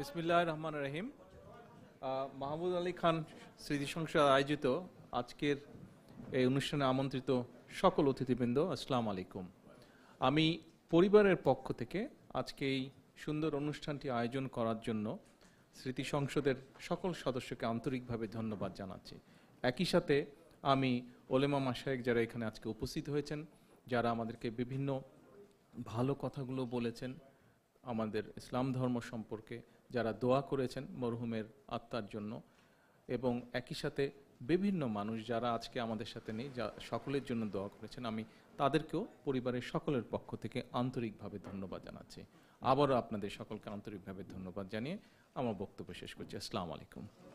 বিসমিল্লাহ রহমান রহিম। মাহমুদ আলী খান স্মৃতি সংসদ আয়োজিত আজকের এই অনুষ্ঠানে আমন্ত্রিত সকল অতিথিবৃন্দ, আসসালাম আলাইকুম। আমি পরিবারের পক্ষ থেকে আজকে এই সুন্দর অনুষ্ঠানটি আয়োজন করার জন্য স্মৃতি সংসদের সকল সদস্যকে আন্তরিকভাবে ধন্যবাদ জানাচ্ছি। একই সাথে আমি ওলেমা মাসায়েক যারা এখানে আজকে উপস্থিত হয়েছেন, যারা আমাদেরকে বিভিন্ন ভালো কথাগুলো বলেছেন আমাদের ইসলাম ধর্ম সম্পর্কে যারা দোয়া করেছেন মরহুমের আত্মার জন্য এবং একই সাথে বিভিন্ন মানুষ যারা আজকে আমাদের সাথে নেই, যা সকলের জন্য দোয়া করেছেন, আমি তাদেরকেও পরিবারের সকলের পক্ষ থেকে আন্তরিকভাবে ধন্যবাদ জানাচ্ছি। আবারও আপনাদের সকলকে আন্তরিকভাবে ধন্যবাদ জানিয়ে আমার বক্তব্য শেষ করছি। আসসালামু আলাইকুম।